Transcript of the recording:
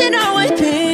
and always be.